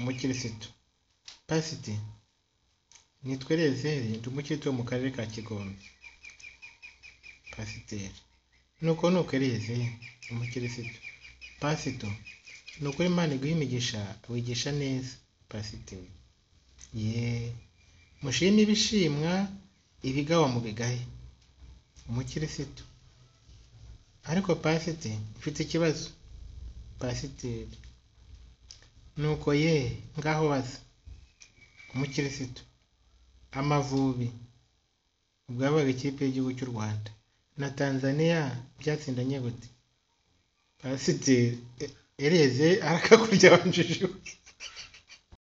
umukirisitu pasiti nitwa Elezeri ndi umukirisitu wo mu karere ka Kigombe pasiteri nuko nuko Elezeri umukirisitu pasito ni ukuri Imana iguha imigisha wigisha neza. Pasiteri ye mushime ibishimwa ibigawa mu bigaye. Umukirisitu ariko pasiti mfite ikibazo. Pasiteri nuko ye ngaho baza umukirisitu amavubi ubwo yabaga ikipe y'igihugu cy'u Rwanda. Na Tanzania byatsindanye gute? Pasiteri ereze arakakurya wanjije